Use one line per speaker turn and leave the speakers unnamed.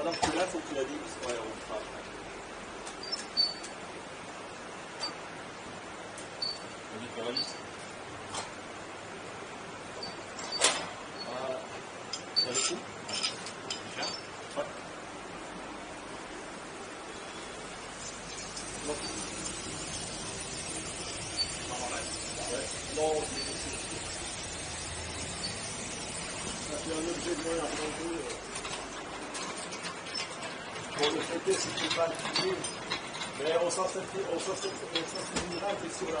dans ce cas-là, il faut que la soit au front.
Vas-y, Caroline.
Ah, ça le coup?
Jean?
Ouais. Non. Ouais. Non, c'est Ça fait un objet de euh. Pour le tu pas mais on s'en sortira on s'en sortira- on que sur la.